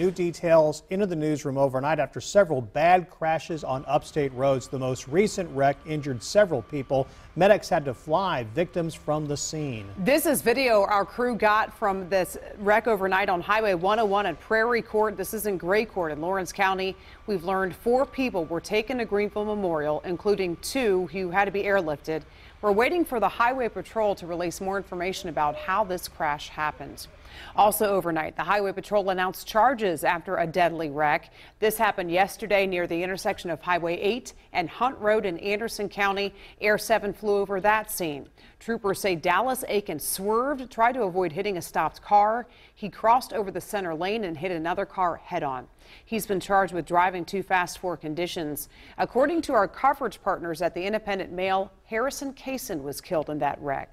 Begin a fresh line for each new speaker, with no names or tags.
New details into the newsroom overnight after several bad crashes on upstate roads. The most recent wreck injured several people. Medics had to fly victims from the scene.
This is video our crew got from this wreck overnight on Highway 101 at Prairie Court. This is in Gray Court in Laurens County. We've learned four people were taken to Greenville Memorial, including two who had to be airlifted. We're waiting for the Highway Patrol to release more information about how this crash happened. Also overnight, the Highway Patrol announced charges after a deadly wreck. This happened yesterday near the intersection of Highway 8 and Hunt Road in Anderson County. Air 7 flew over that scene. Troopers say Dallas Aiken swerved, tried to avoid hitting a stopped car. He crossed over the center lane and hit another car head on. He's been charged with driving too fast for conditions. According to our coverage partners at the Independent Mail, Harrison Kaysen was killed in that wreck.